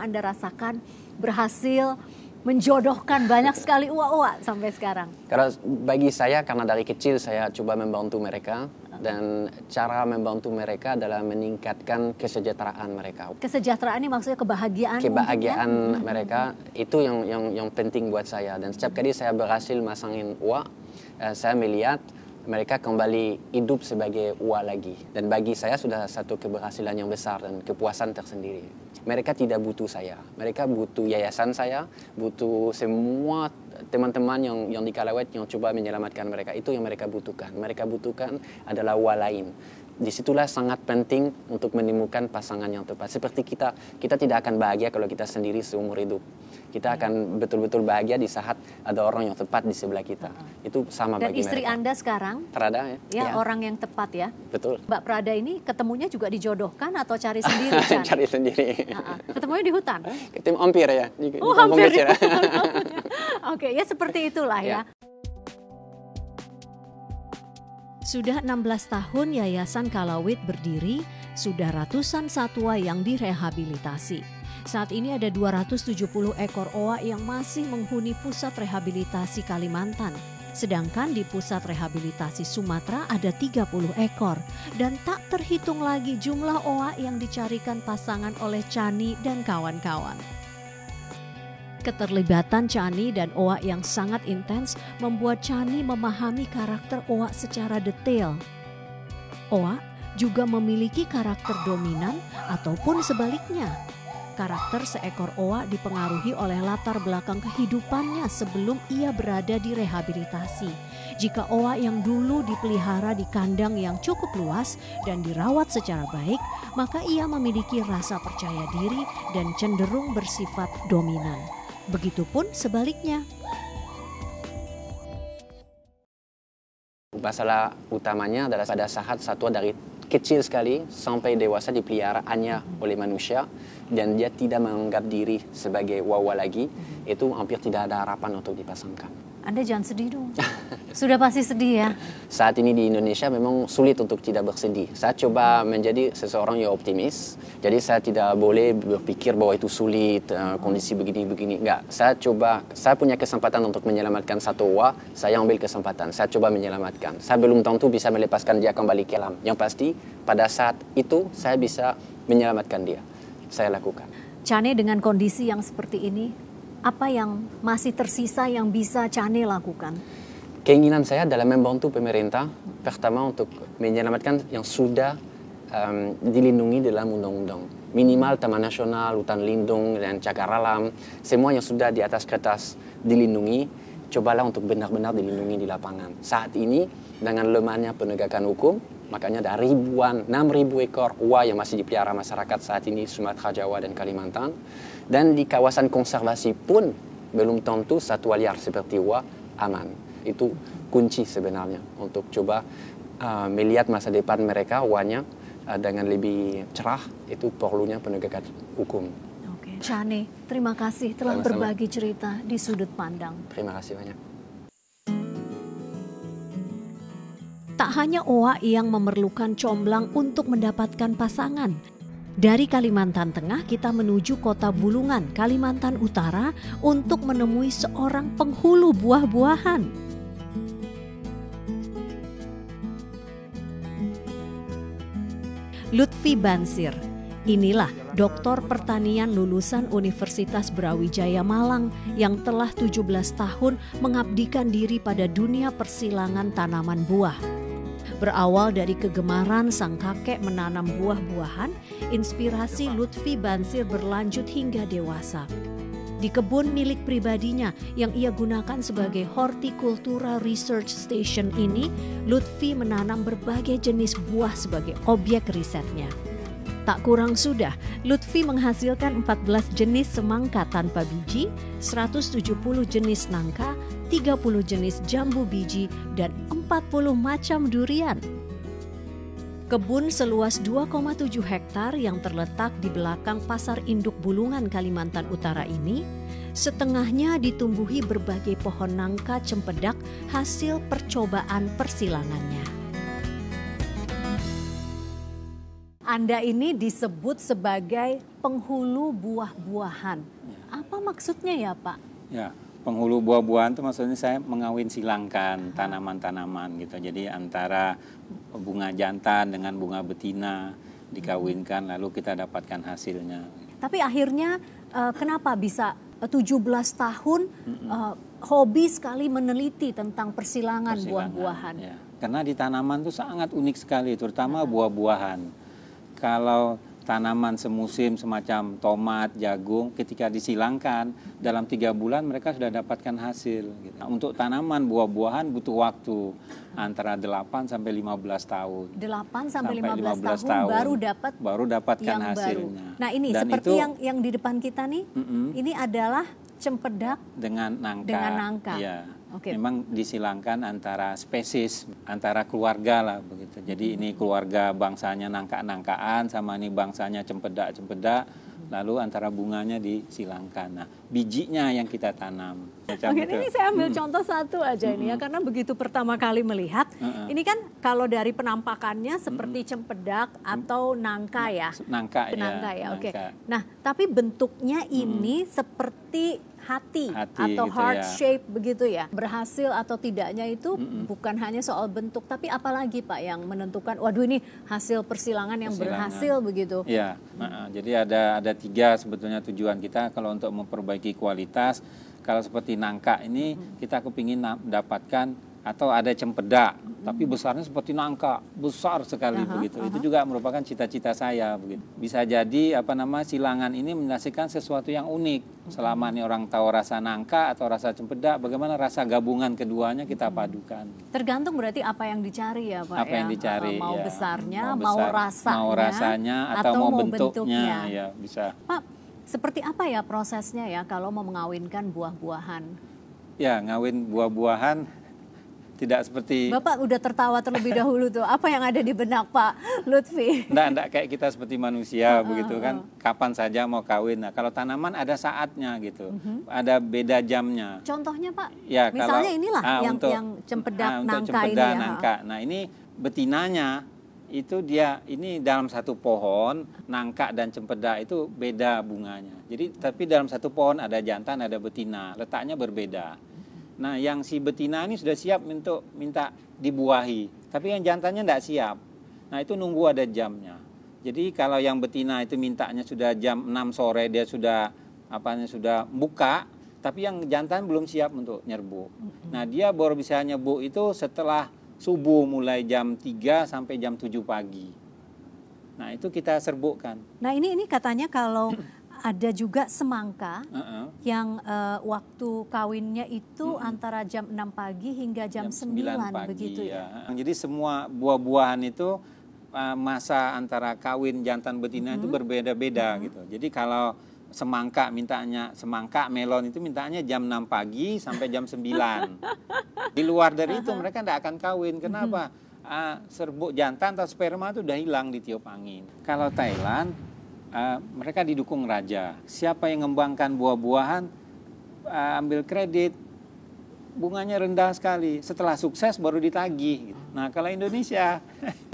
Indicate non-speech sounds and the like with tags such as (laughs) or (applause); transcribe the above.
yang Anda rasakan berhasil menjodohkan banyak sekali uak-uak sampai sekarang? Kalau bagi saya karena dari kecil saya coba membantu mereka dan cara membantu mereka adalah meningkatkan kesejahteraan mereka. Kesejahteraan ini maksudnya kebahagiaan. Kebahagiaan mungkin, ya? mereka itu yang yang yang penting buat saya dan setiap kali saya berhasil masangin uak, eh, saya melihat mereka kembali hidup sebagai uak lagi dan bagi saya sudah satu keberhasilan yang besar dan kepuasan tersendiri mereka tidak butuh saya. Mereka butuh yayasan saya, butuh semua teman-teman yang yang di Kalawet yang coba menyelamatkan mereka. Itu yang mereka butuhkan. Mereka butuhkan adalah wa lain. Di situlah sangat penting untuk menemukan pasangan yang tepat. Seperti kita, kita tidak akan bahagia kalau kita sendiri seumur hidup. Kita akan betul-betul bahagia di saat ada orang yang tepat di sebelah kita. Itu sama Dan bagi istri mereka. Anda sekarang, Prada ya? ya orang yang tepat ya. Betul. Mbak Prada ini ketemunya juga dijodohkan atau cari sendiri? (laughs) Cari sendiri. Ah. Ketemunya di hutan? Ketemu hampir ya. Di, Oh, di hampir di ya. (laughs) Oke, ya seperti itulah ya. Ya. Sudah 16 tahun Yayasan Kalawit berdiri, sudah ratusan satwa yang direhabilitasi. Saat ini ada 270 ekor owa yang masih menghuni pusat rehabilitasi Kalimantan. Sedangkan di pusat rehabilitasi Sumatera ada 30 ekor dan tak terhitung lagi jumlah owa yang dicarikan pasangan oleh Chani dan kawan-kawan. Keterlibatan Chani dan Owa yang sangat intens membuat Chani memahami karakter Owa secara detail. Owa juga memiliki karakter dominan ataupun sebaliknya. Karakter seekor Owa dipengaruhi oleh latar belakang kehidupannya sebelum ia berada di rehabilitasi. Jika Owa yang dulu dipelihara di kandang yang cukup luas dan dirawat secara baik, maka ia memiliki rasa percaya diri dan cenderung bersifat dominan. Begitupun sebaliknya. Masalah utamanya adalah pada saat satwa dari kecil sekali sampai dewasa dipelihara hanya oleh manusia dan dia tidak menganggap diri sebagai wawa lagi, itu hampir tidak ada harapan untuk dipasangkan. Anda jangan sedih dong. (laughs) Sudah pasti sedih ya. Saat ini di Indonesia memang sulit untuk tidak bersedih. Saya coba menjadi seseorang yang optimis. Jadi saya tidak boleh berpikir bahwa itu sulit, eh, kondisi begini-begini. Enggak, saya coba, saya punya kesempatan untuk menyelamatkan satu wa, saya ambil kesempatan. Saya coba menyelamatkan. Saya belum tentu bisa melepaskan dia kembali ke alam. Yang pasti pada saat itu saya bisa menyelamatkan dia. Saya lakukan. Cane dengan kondisi yang seperti ini, apa yang masih tersisa yang bisa Cane lakukan? Keinginan saya adalah membantu pemerintah pertama untuk menyelamatkan yang sudah em, dilindungi dalam undang-undang. Minimal taman nasional, hutan lindung, dan cagar alam, semua yang sudah di atas kertas dilindungi, cobalah untuk benar-benar dilindungi di lapangan. Saat ini dengan lemahnya penegakan hukum, makanya ada ribuan, 6.000 ekor uwa yang masih dipelihara masyarakat saat ini Sumatera, Jawa, dan Kalimantan. Dan di kawasan konservasi pun belum tentu satwa liar seperti uwa aman. Itu kunci sebenarnya untuk coba uh, melihat masa depan mereka uanya uh, dengan lebih cerah itu perlunya penegakan hukum. Oke. Cane, terima kasih telah Sama-sama. berbagi cerita di sudut pandang. Terima kasih banyak. Tak hanya owa yang memerlukan comblang untuk mendapatkan pasangan. Dari Kalimantan Tengah kita menuju kota Bulungan, Kalimantan Utara untuk menemui seorang penghulu buah-buahan. Lutfi Bansir. Inilah doktor pertanian lulusan Universitas Brawijaya Malang yang telah 17 tahun mengabdikan diri pada dunia persilangan tanaman buah. Berawal dari kegemaran sang kakek menanam buah-buahan, inspirasi Lutfi Bansir berlanjut hingga dewasa. Di kebun milik pribadinya yang ia gunakan sebagai Horticultura Research Station ini, Lutfi menanam berbagai jenis buah sebagai objek risetnya. Tak kurang sudah, Lutfi menghasilkan 14 jenis semangka tanpa biji, 170 jenis nangka, 30 jenis jambu biji, dan 40 macam durian. Kebun seluas 2,7 hektar yang terletak di belakang Pasar Induk Bulungan, Kalimantan Utara ini, setengahnya ditumbuhi berbagai pohon nangka cempedak hasil percobaan persilangannya. Anda ini disebut sebagai penghulu buah-buahan. Apa maksudnya ya Pak? Ya, penghulu buah-buahan itu maksudnya saya mengawin silangkan tanaman-tanaman gitu. Jadi antara bunga jantan dengan bunga betina dikawinkan lalu kita dapatkan hasilnya. Tapi akhirnya uh, kenapa bisa 17 tahun uh, hobi sekali meneliti tentang persilangan, persilangan buah-buahan? Ya. Karena di tanaman itu sangat unik sekali, terutama buah-buahan kalau tanaman semusim semacam tomat, jagung, ketika disilangkan dalam tiga bulan mereka sudah dapatkan hasil. Gitu. Nah, untuk tanaman buah-buahan butuh waktu antara 8 sampai 15 tahun. 8 sampai 15, 15 tahun, tahun baru dapat baru dapatkan yang hasilnya. Baru. Nah ini Dan seperti itu, yang yang di depan kita nih, mm -mm, ini adalah cempedak dengan nangka. Dengan nangka. Ya. Okay. Memang disilangkan antara spesies, antara keluarga lah begitu. Jadi ini keluarga bangsanya nangka-nangkaan sama ini bangsanya cempedak-cempedak lalu antara bunganya disilangkan. Nah, bijinya yang kita tanam. Oke, ini saya ambil hmm. contoh satu aja hmm. ini ya, karena begitu pertama kali melihat, hmm. ini kan kalau dari penampakannya seperti hmm. cempedak atau nangka ya. Nangka, nangka ya. ya. Oke. Nah, tapi bentuknya ini hmm. seperti hati, hati atau gitu heart ya. shape begitu ya. Berhasil atau tidaknya itu mm -mm. bukan hanya soal bentuk, tapi apalagi Pak yang menentukan, waduh ini hasil persilangan yang persilangan. berhasil begitu. Iya, nah, jadi ada ada tiga sebetulnya tujuan kita kalau untuk memperbaiki kualitas. Kalau seperti nangka ini kita kepingin dapatkan atau ada cempedak hmm. tapi besarnya seperti nangka besar sekali uh-huh, begitu uh-huh. itu juga merupakan cita-cita saya begitu bisa jadi apa nama silangan ini menghasilkan sesuatu yang unik uh-huh. selama ini orang tahu rasa nangka atau rasa cempedak bagaimana rasa gabungan keduanya kita padukan tergantung berarti apa yang dicari ya pak apa ya? yang dicari mau ya. besarnya mau, besar, mau rasanya mau rasanya atau, atau mau bentuknya, bentuknya ya bisa pak seperti apa ya prosesnya ya kalau mau mengawinkan buah-buahan ya ngawin buah-buahan tidak seperti Bapak udah tertawa terlebih dahulu tuh. Apa yang ada di benak Pak Lutfi? Enggak, enggak kayak kita seperti manusia uh, begitu kan. Kapan saja mau kawin. Nah, kalau tanaman ada saatnya gitu. Uh mhm. -huh. Ada beda jamnya. Contohnya Pak? Ya, Misalnya kalau, inilah ah, yang untuk, yang cempedak ah, nangka cempedak, ini ya. nangka. Nah, ini betinanya itu dia ini dalam satu pohon nangka dan cempedak itu beda bunganya. Jadi tapi dalam satu pohon ada jantan ada betina, letaknya berbeda. Nah, yang si betina ini sudah siap untuk minta dibuahi, tapi yang jantannya tidak siap. Nah, itu nunggu ada jamnya. Jadi kalau yang betina itu mintanya sudah jam 6 sore dia sudah apanya sudah buka, tapi yang jantan belum siap untuk nyerbu. Nah, dia baru bisa nyerbu itu setelah subuh mulai jam 3 sampai jam 7 pagi. Nah, itu kita serbukkan. Nah, ini ini katanya kalau (clears throat) ada juga semangka uh -uh. yang uh, waktu kawinnya itu hmm. antara jam 6 pagi hingga jam, jam 9, 9 pagi, begitu ya. ya. Jadi semua buah-buahan itu uh, masa antara kawin jantan betina hmm. itu berbeda-beda hmm. gitu. Jadi kalau semangka mintanya semangka melon itu mintanya jam 6 pagi sampai jam 9. (laughs) Di luar dari itu mereka tidak akan kawin. Kenapa? Uh, serbuk jantan atau sperma itu udah hilang di tiup angin. Kalau Thailand uh, mereka didukung raja. Siapa yang mengembangkan buah-buahan uh, ambil kredit, bunganya rendah sekali. Setelah sukses baru ditagih. Nah kalau Indonesia (laughs)